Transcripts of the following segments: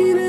it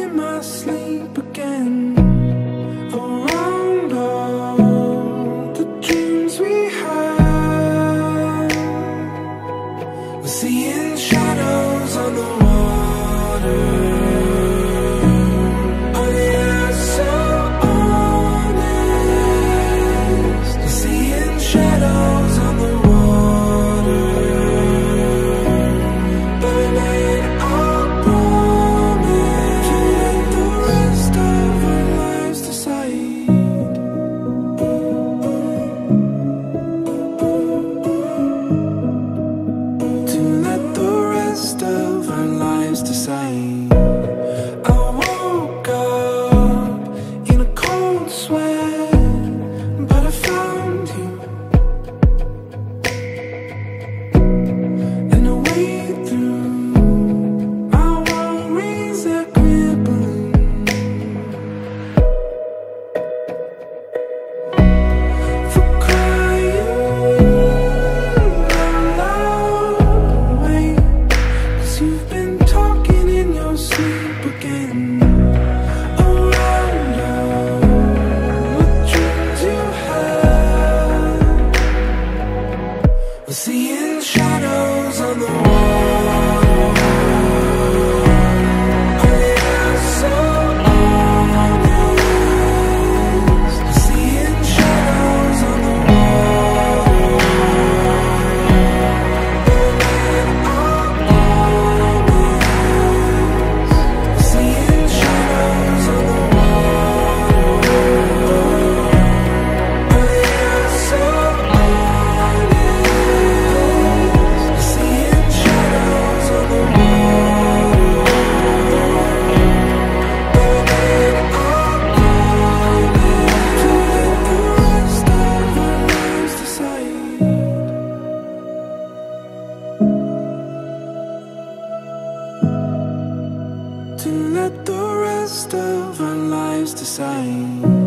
the rest of our lives to decide.